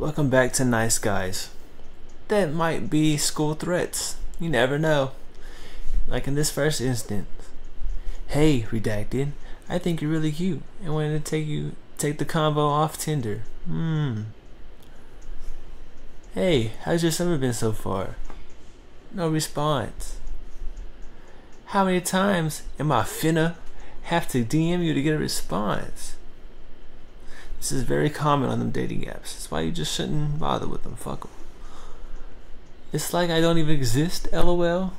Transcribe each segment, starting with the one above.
Welcome back to Nice Guys. That might be school threats. You never know. Like in this first instance. Hey, redacted. I think you're really cute and wanted to take you take the combo off Tinder. Hmm. Hey, how's your summer been so far? No response. How many times am I finna have to DM you to get a response? This is very common on them dating apps. That's why you just shouldn't bother with them. Fuck them. It's like I don't even exist, lol.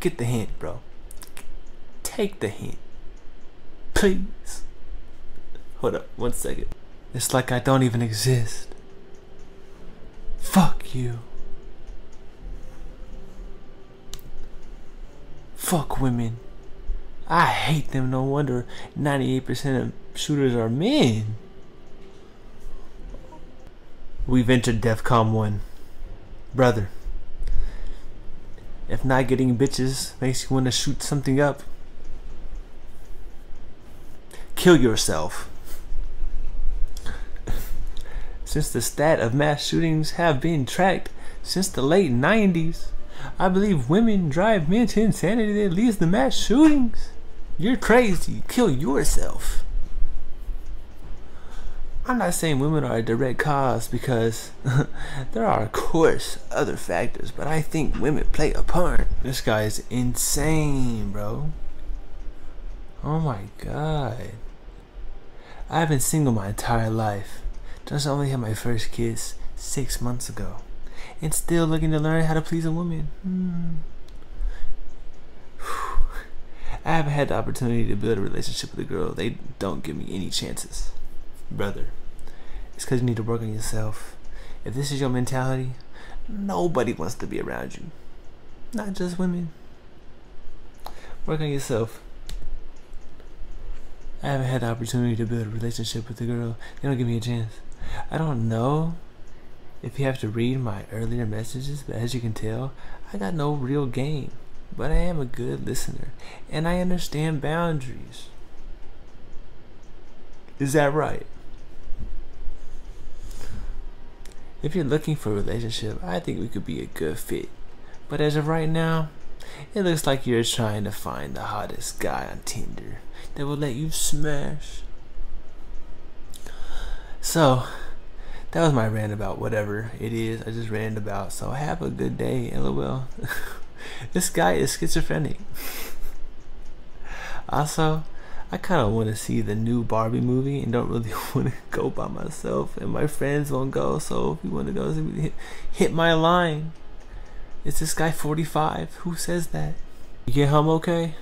Get the hint, bro. Take the hint. Please. Hold up, one second. It's like I don't even exist. Fuck you. Fuck women. I hate them. No wonder 98% of shooters are men. We've entered DEFCON 1. Brother, if not getting bitches makes you want to shoot something up, kill yourself. Since the stat of mass shootings have been tracked since the late 90s, I believe women drive men to insanity that leads to mass shootings. You're crazy. Kill yourself. I'm not saying women are a direct cause because there are, of course, other factors, but I think women play a part. This guy is insane, bro. Oh my god. I've been single my entire life. Just only had my first kiss six months ago. And still looking to learn how to please a woman. Hmm. I haven't had the opportunity to build a relationship with a girl. They don't give me any chances. Brother, it's because you need to work on yourself. If this is your mentality, nobody wants to be around you. Not just women. Work on yourself. I haven't had the opportunity to build a relationship with a girl. They don't give me a chance. I don't know if you have to read my earlier messages, but as you can tell, I got no real game but I am a good listener and I understand boundaries. Is that right? If you're looking for a relationship, I think we could be a good fit. But as of right now, it looks like you're trying to find the hottest guy on Tinder that will let you smash. So, that was my rant about whatever it is I just ran about. So have a good day, lol. this guy is schizophrenic. also, I kind of want to see the new Barbie movie and don't really want to go by myself, and my friends won't go. So if you want to go, hit, my line. It's this guy 45? Who says that? You get home okay?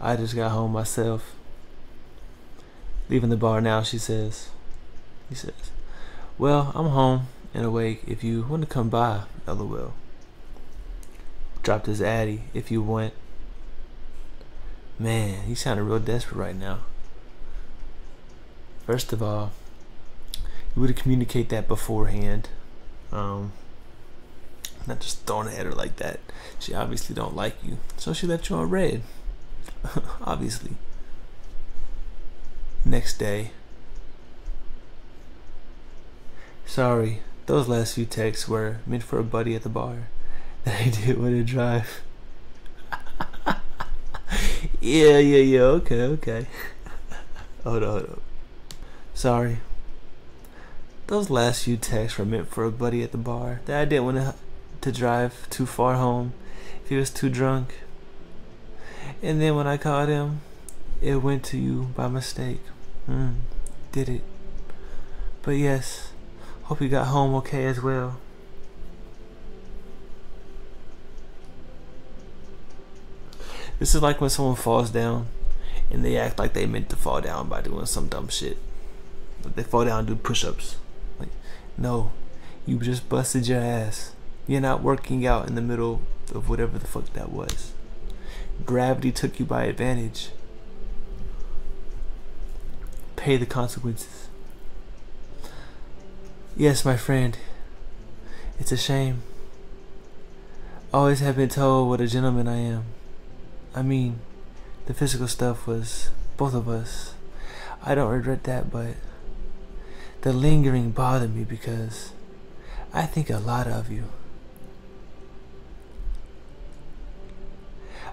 I just got home myself. Leaving the bar now, she says. He says, Well, I'm home and awake if you want to come by, lol dropped his addy if you want. Man, he sounded real desperate right now. First of all, you would have communicate that beforehand. Um, not just throwing at her like that. She obviously don't like you, so she left you on read. obviously. Next day. Sorry, those last few texts were meant for a buddy at the bar. I didn't want to drive. Yeah, yeah, yeah, okay, okay. hold on, hold on. Sorry. Those last few texts were meant for a buddy at the bar that I didn't want to, to drive too far home if he was too drunk. And then when I called him, it went to you by mistake. Hmm, did it. But yes, hope you got home okay as well. This is like when someone falls down and they act like they meant to fall down by doing some dumb shit. They fall down and do push ups. Like, no, you just busted your ass. You're not working out in the middle of whatever the fuck that was. Gravity took you by advantage. Pay the consequences. Yes, my friend. It's a shame. Always have been told what a gentleman I am. I mean, the physical stuff was both of us. I don't regret that, but The lingering bothered me because I think a lot of you.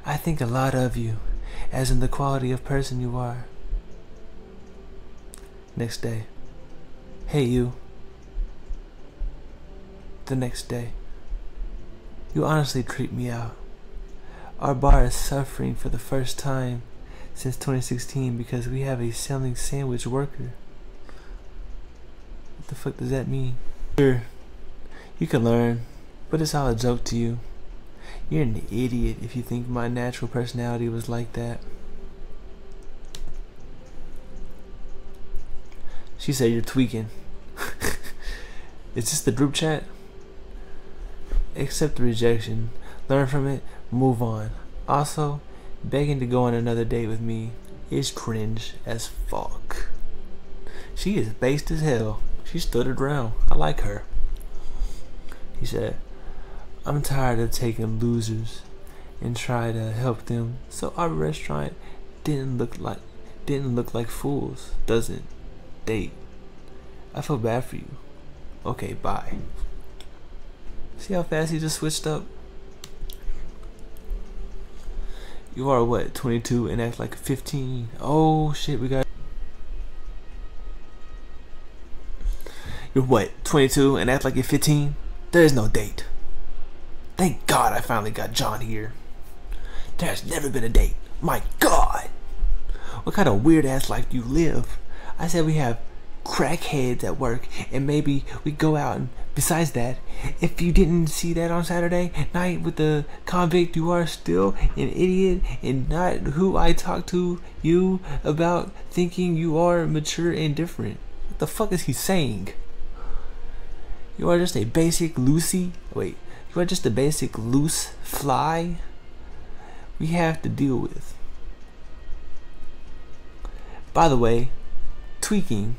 I think a lot of you, as in the quality of person you are. Next day. Hey, you. The next day. You honestly creep me out. Our bar is suffering for the first time since 2016 because we have a selling sandwich worker. What the fuck does that mean? Sure, you can learn, but it's all a joke to you. You're an idiot if you think my natural personality was like that. She said you're tweaking. Is this the group chat? Accept the rejection, learn from it, move on. Also, begging to go on another date with me is cringe as fuck. She is based as hell. She stood her ground. I like her. He said, I'm tired of taking losers and try to help them. So our restaurant didn't look like didn't look like fools, doesn't Date. I feel bad for you. Okay, bye. See how fast he just switched up? You are what, 22 and act like 15? Oh shit, we got. You're what, 22 and act like you're 15? There is no date. Thank God I finally got John here. There has never been a date. My God! What kind of weird ass life do you live? I said we have crackheads at work and maybe we go out and besides that if you didn't see that on saturday night with the convict you are still an idiot and not who i talked to you about thinking you are mature and different what the fuck is he saying you are just a basic Lucy. Wait, you are just a basic loose fly we have to deal with. By the way, tweaking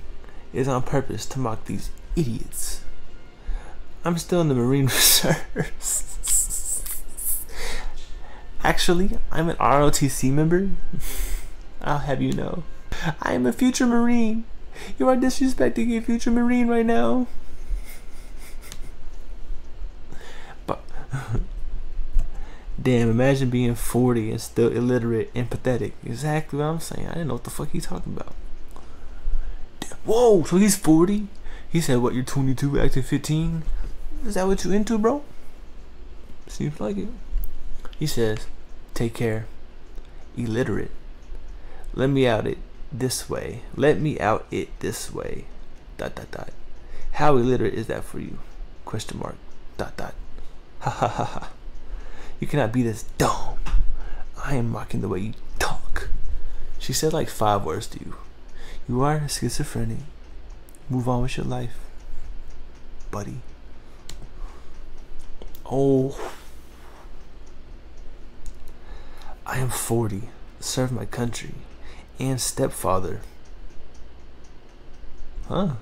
is on purpose to mock these idiots. I'm still in the Marine Reserves. Actually, I'm an ROTC member. I'll have you know. I am a future Marine. You are disrespecting a future Marine right now. But damn, imagine being 40 and still illiterate and pathetic. Exactly what I'm saying. I didn't know what the fuck he's talking about. Whoa, so he's 40? He said, what, you're 22, acting 15? Is that what you into, bro? Seems like it. He says, take care. Illiterate. Let me out it this way. Let me out it this way. Dot, dot, dot. How illiterate is that for you? Question mark. Dot, dot. Ha ha ha ha. You cannot be this dumb. I am mocking the way you talk. She said like five words to you. You are schizophrenic. Move on with your life, buddy. Oh. I am 40, serve my country, and stepfather. Huh?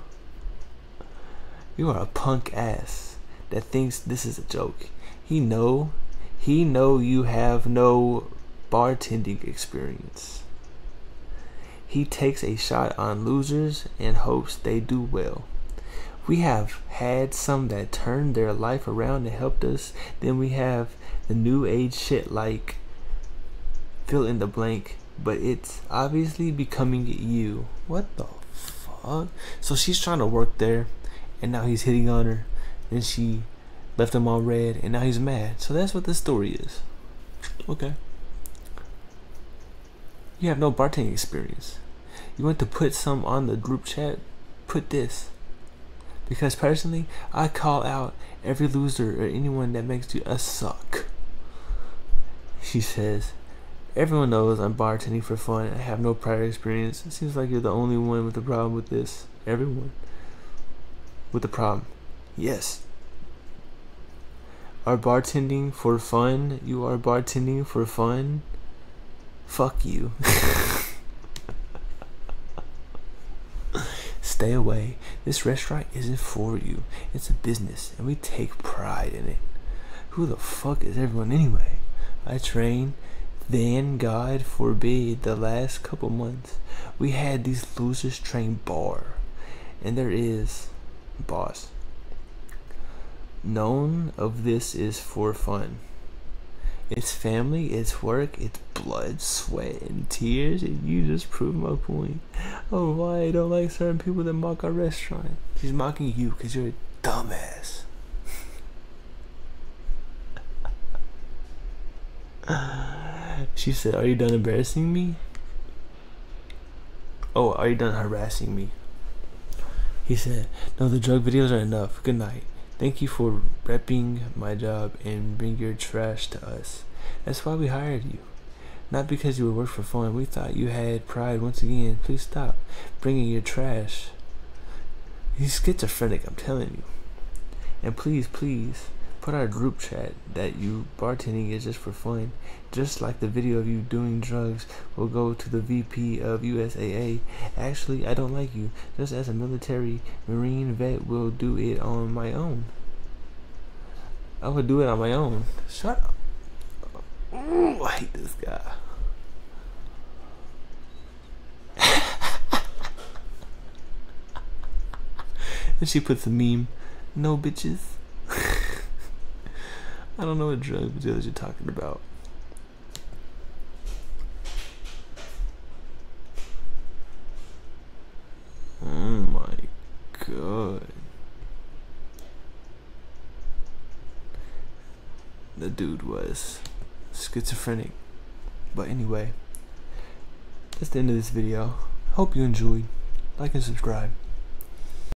You are a punk ass that thinks this is a joke. He know he know you have no bartending experience. He takes a shot on losers and hopes they do well. We have had some that turned their life around and helped us. Then we have the new age shit like fill in the blank, but it's obviously becoming you. What the fuck? So she's trying to work there, and now he's hitting on her, and she left him on read, and now he's mad. So that's what the story is. Okay. You have no bartending experience. You want to put some on the group chat? Put this. Because personally, I call out every loser or anyone that makes you a suck. She says, Everyone knows I'm bartending for fun. I have no prior experience. It seems like you're the only one with a problem with this. Everyone. With a problem. Yes, are bartending for fun? You are bartending for fun? Fuck you. Stay away. This restaurant isn't for you. It's a business, and we take pride in it. Who the fuck is everyone anyway? I train, then God forbid, the last couple months, we had these losers train bar And there is, boss. None of this is for fun. It's family, it's work, it's blood, sweat, and tears, and you just proved my point. Oh, why I don't like certain people that mock our restaurant. She's mocking you because you're a dumbass. she said, Are you done embarrassing me? Oh, are you done harassing me? He said, No, the drug videos are enough. Good night. Thank you for repping my job and bring your trash to us. That's why we hired you. Not because you would work for fun. We thought you had pride once again. Please stop bringing your trash. He's schizophrenic, I'm telling you. And please, please, put our group chat that you bartending is just for fun. Just like the video of you doing drugs will go to the VP of USAA. Actually, I don't like you. Just as a military Marine vet will do it on my own. I would do it on my own. Shut up. Ooh, I hate this guy. and she puts a meme. No bitches. I don't know what drug dealers you're talking about. Oh my god. The dude was schizophrenic. But anyway, that's the end of this video. Hope you enjoyed. Like and subscribe.